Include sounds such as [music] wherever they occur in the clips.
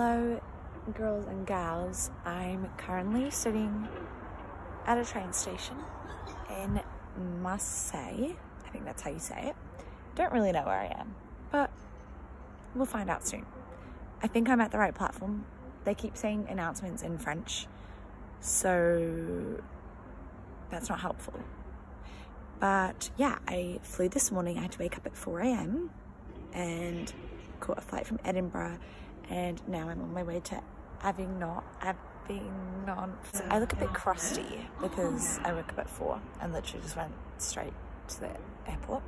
Hello girls and gals. I'm currently sitting at a train station in Marseille. I think that's how you say it. Don't really know where I am, but we'll find out soon. I think I'm at the right platform. They keep saying announcements in French, so that's not helpful. But yeah, I flew this morning. I had to wake up at 4 a.m. and caught a flight from Edinburgh and now I'm on my way to Avignon. Avignon. So I look a bit crusty because I woke up at four and literally just went straight to the airport.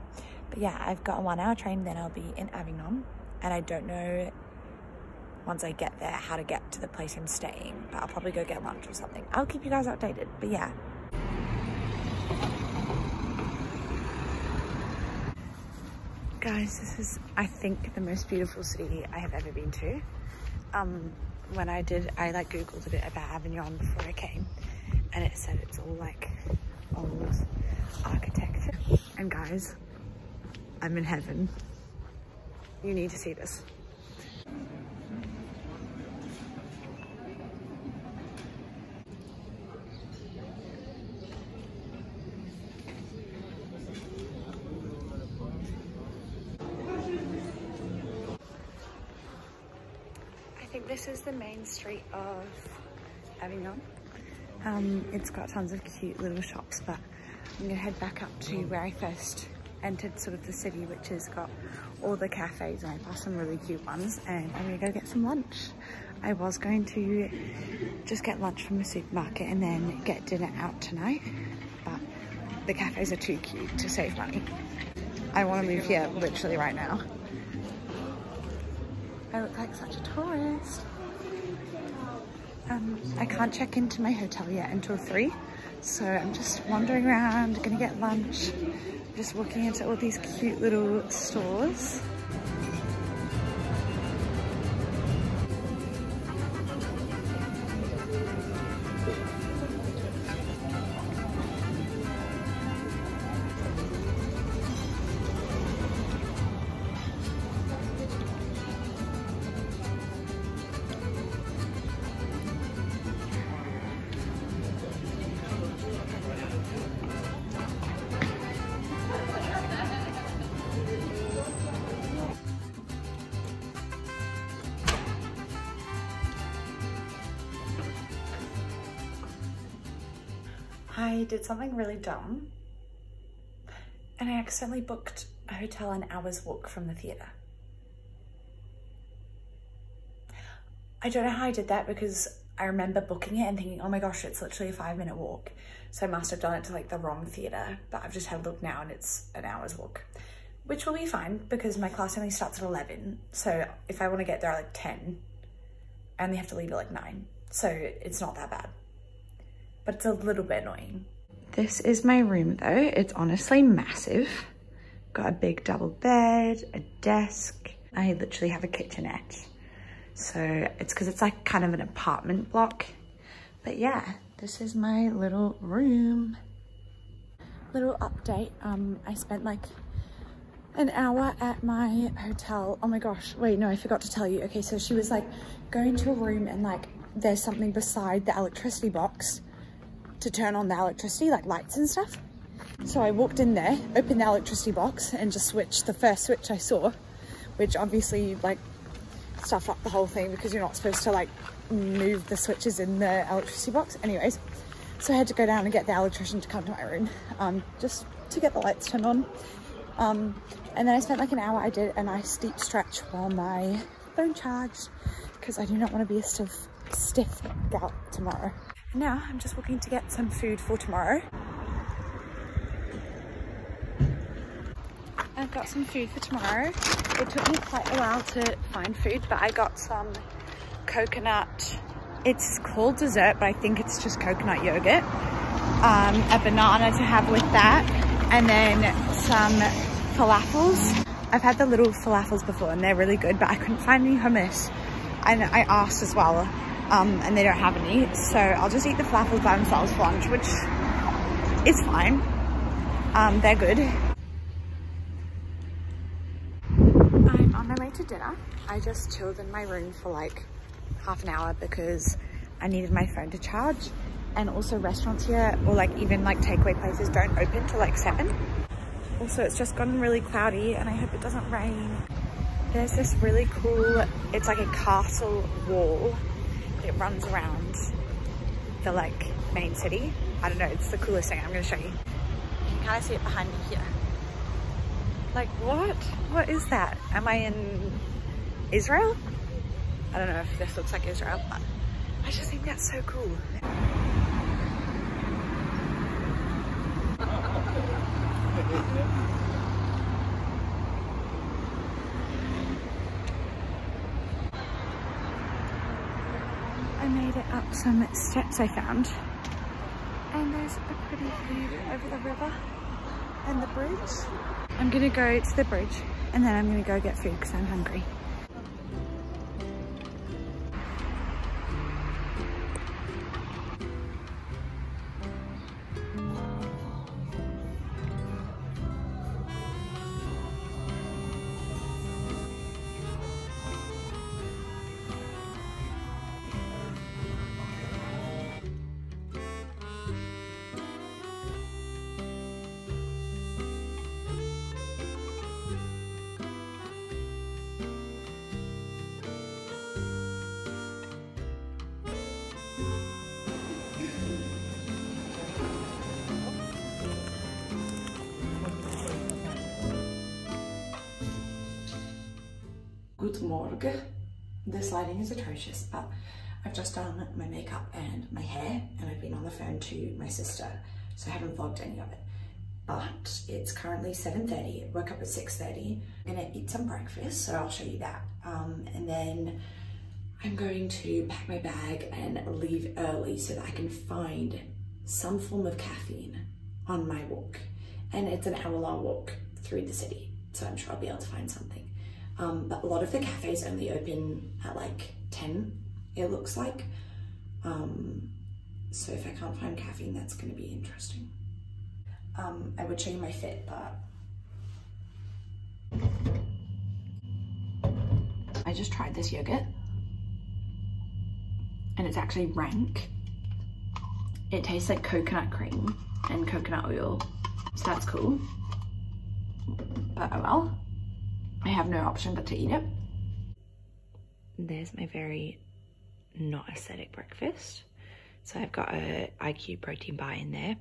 But yeah, I've got a one hour train, then I'll be in Avignon. And I don't know once I get there how to get to the place I'm staying, but I'll probably go get lunch or something. I'll keep you guys updated, but yeah. Guys, this is, I think, the most beautiful city I have ever been to. Um, when I did, I like Googled a bit about Avignon before I came and it said it's all like old architecture. And guys, I'm in heaven. You need to see this. think this is the main street of Avignon. Um, it's got tons of cute little shops, but I'm gonna head back up to where I first entered sort of the city, which has got all the cafes and I passed some really cute ones and I'm gonna go get some lunch. I was going to just get lunch from the supermarket and then get dinner out tonight, but the cafes are too cute to save money. I wanna move here literally right now. I look like such a tourist. Um, I can't check into my hotel yet until three. So I'm just wandering around, gonna get lunch, I'm just walking into all these cute little stores. I did something really dumb and I accidentally booked a hotel an hour's walk from the theatre. I don't know how I did that because I remember booking it and thinking, oh my gosh, it's literally a five minute walk. So I must have done it to like the wrong theatre, but I've just had a look now and it's an hour's walk, which will be fine because my class only starts at 11. So if I want to get there at like 10, I only have to leave at like nine. So it's not that bad but it's a little bit annoying. This is my room though. It's honestly massive. Got a big double bed, a desk. I literally have a kitchenette. So it's because it's like kind of an apartment block. But yeah, this is my little room. Little update. Um, I spent like an hour at my hotel. Oh my gosh, wait, no, I forgot to tell you. Okay, so she was like going to a room and like there's something beside the electricity box to turn on the electricity, like lights and stuff. So I walked in there, opened the electricity box and just switched the first switch I saw, which obviously like stuff up the whole thing because you're not supposed to like move the switches in the electricity box. Anyways, so I had to go down and get the electrician to come to my room um, just to get the lights turned on. Um, and then I spent like an hour, I did a nice deep stretch while my phone charged because I do not want to be a stiff, stiff gout tomorrow. Now I'm just walking to get some food for tomorrow. I've got some food for tomorrow. It took me quite a while to find food, but I got some coconut, it's called dessert, but I think it's just coconut yogurt. Um, a banana to have with that, and then some falafels. I've had the little falafels before and they're really good, but I couldn't find any hummus. And I asked as well, um, and they don't have any. So I'll just eat the falafels by themselves for lunch, which is fine. Um, they're good. I'm on my way to dinner. I just chilled in my room for like half an hour because I needed my phone to charge and also restaurants here or like even like takeaway places don't open till like seven. Also, it's just gotten really cloudy and I hope it doesn't rain. There's this really cool, it's like a castle wall. It runs around the like main city. I don't know, it's the coolest thing. I'm gonna show you. You can kind of see it behind me here. Like what? What is that? Am I in Israel? I don't know if this looks like Israel, but I just think that's so cool. [laughs] I made it up some steps I found and there's a pretty view over the river and the bridge. I'm gonna go to the bridge and then I'm gonna go get food because I'm hungry. Good morning. This lighting is atrocious, but I've just done my makeup and my hair and I've been on the phone to my sister, so I haven't vlogged any of it. But it's currently 7.30, I woke up at 6.30. I'm gonna eat some breakfast, so I'll show you that. Um, and then I'm going to pack my bag and leave early so that I can find some form of caffeine on my walk. And it's an hour long walk through the city, so I'm sure I'll be able to find something. Um, but a lot of the cafes only open at like 10, it looks like. Um, so if I can't find caffeine, that's gonna be interesting. Um, I would show you my fit, but I just tried this yogurt and it's actually rank. It tastes like coconut cream and coconut oil, so that's cool. But oh well. I have no option but to eat it. There's my very not aesthetic breakfast. So I've got a IQ protein bar in there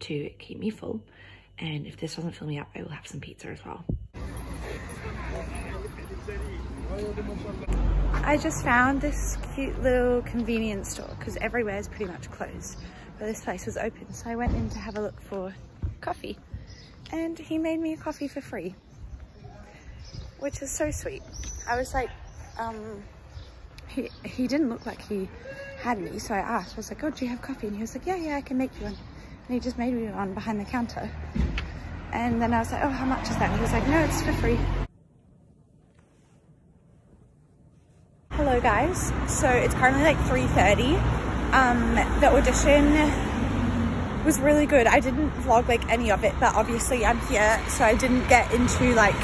to keep me full. And if this doesn't fill me up, I will have some pizza as well. I just found this cute little convenience store because everywhere is pretty much closed. But this place was open. So I went in to have a look for coffee and he made me a coffee for free which is so sweet. I was like, um, he, he didn't look like he had any, so I asked, I was like, oh, do you have coffee? And he was like, yeah, yeah, I can make you one. And he just made me one behind the counter. And then I was like, oh, how much is that? And he was like, no, it's for free. Hello guys, so it's currently like 3.30. Um, the audition was really good. I didn't vlog like any of it, but obviously I'm here, so I didn't get into like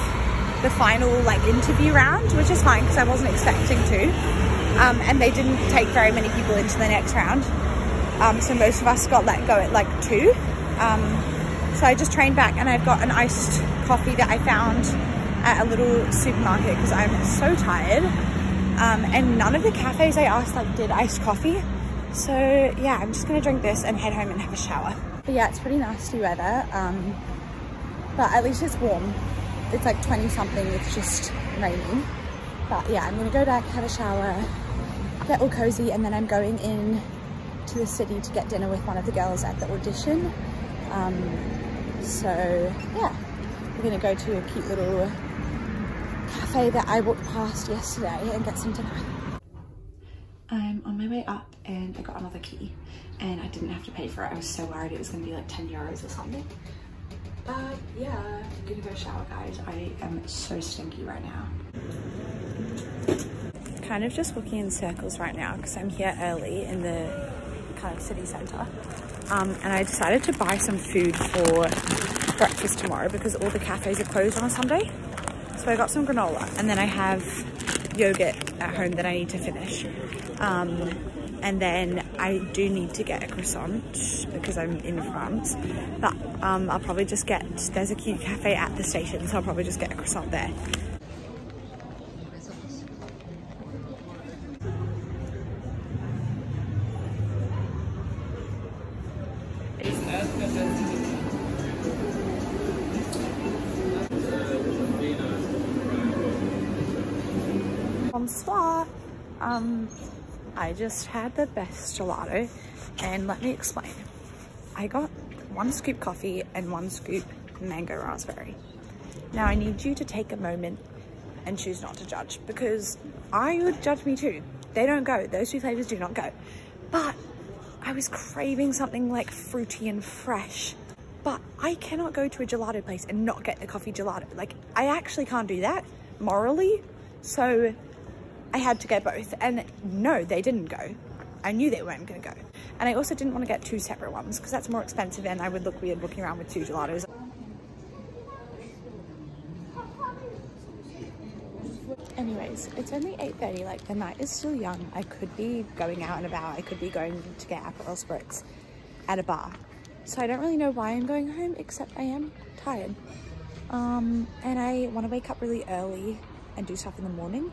the final like interview round, which is fine because I wasn't expecting to. Um, and they didn't take very many people into the next round. Um, so most of us got let go at like two. Um, so I just trained back and I've got an iced coffee that I found at a little supermarket because I'm so tired. Um, and none of the cafes I asked like did iced coffee. So yeah, I'm just gonna drink this and head home and have a shower. But yeah, it's pretty nasty weather. Um, but at least it's warm it's like 20 something, it's just raining. But yeah, I'm gonna go back, have a shower, get all cozy, and then I'm going in to the city to get dinner with one of the girls at the audition. Um, so yeah, we're gonna go to a cute little cafe that I walked past yesterday and get some dinner. I'm on my way up and I got another key and I didn't have to pay for it. I was so worried it was gonna be like 10 euros or something. But yeah, I'm gonna go shower guys. I am so stinky right now. Kind of just walking in circles right now because I'm here early in the kind of city center. Um, and I decided to buy some food for breakfast tomorrow because all the cafes are closed on a Sunday. So I got some granola and then I have yogurt at home that I need to finish. Um, and then I do need to get a croissant because I'm in France. But um, I'll probably just get, there's a cute cafe at the station, so I'll probably just get a croissant there. Just had the best gelato and let me explain. I got one scoop coffee and one scoop mango raspberry. Now I need you to take a moment and choose not to judge because I would judge me too. They don't go, those two flavors do not go. But I was craving something like fruity and fresh. But I cannot go to a gelato place and not get the coffee gelato. Like I actually can't do that morally. So I had to get both. And no, they didn't go. I knew they weren't going to go. And I also didn't want to get two separate ones because that's more expensive and I would look weird walking around with two gelatos. Anyways, it's only 8.30, like the night is still young. I could be going out and about. I could be going to get Aperol Spritz at a bar. So I don't really know why I'm going home, except I am tired. Um, and I want to wake up really early and do stuff in the morning.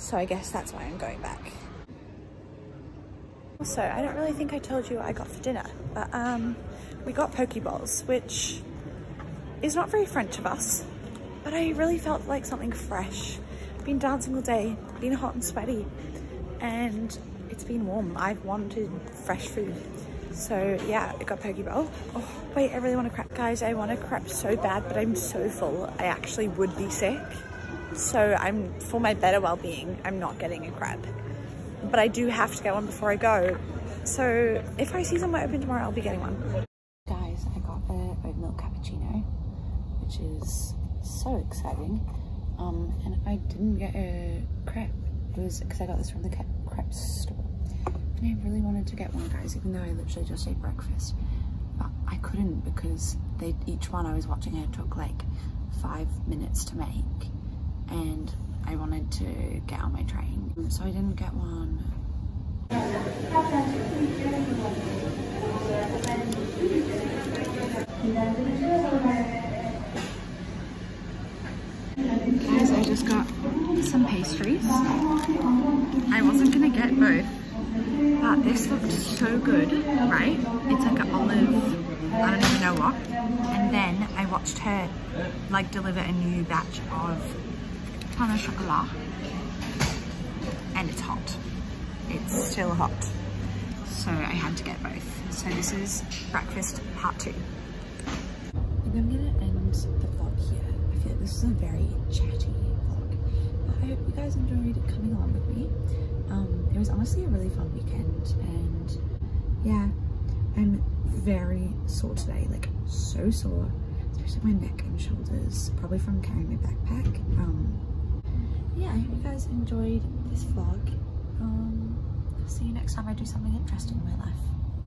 So I guess that's why I'm going back. Also, I don't really think I told you what I got for dinner, but um, we got poke bowls, which is not very French of us, but I really felt like something fresh. Been dancing all day, been hot and sweaty, and it's been warm. I've wanted fresh food. So yeah, I got poke bowl. Oh, wait, I really want a crepe. Guys, I want a crepe so bad, but I'm so full. I actually would be sick. So I'm, for my better well-being, I'm not getting a crepe. But I do have to get one before I go. So if I see somewhere open tomorrow, I'll be getting one. Guys, I got the oat milk cappuccino, which is so exciting. Um, and I didn't get a crepe. It was because I got this from the crepe store. And I really wanted to get one, guys, even though I literally just ate breakfast. But I couldn't because they each one I was watching it took like five minutes to make and I wanted to get on my train. So I didn't get one. Guys, I just got some pastries. I wasn't gonna get both, but this looked so good, right? It's like an olive, I don't even know what. And then I watched her like deliver a new batch of pain au chocolat and it's hot. It's still hot. So I had to get both. So this is breakfast part two. Think I'm gonna end the vlog here. I feel like this is a very chatty vlog. But I hope you guys enjoyed coming along with me. Um, it was honestly a really fun weekend and yeah, I'm very sore today, like so sore, especially my neck and shoulders, probably from carrying my backpack. Um, yeah, I hope you guys enjoyed this vlog. Um, I'll see you next time I do something interesting in my life.